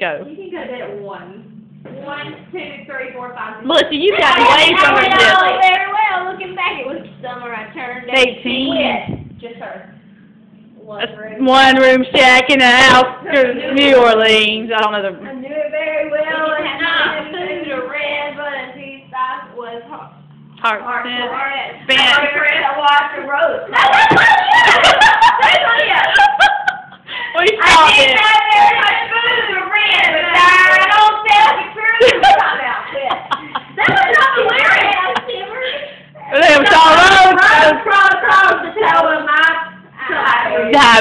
Go. You can go at one. One, two, three, four, five, six. Melissa, you got I way know it this. all very well. Looking back, it was summer. I turned out. Eighteen. With just her. One room. one room shack in the of New Orleans. I don't know the. I knew it very well. You And not food or red, but as he thought was hard. Heart scent. red. Spanish. I watched the roast. we I saw didn't it. have very I'm Cross, cross, cross the tower, Yeah, Yeah,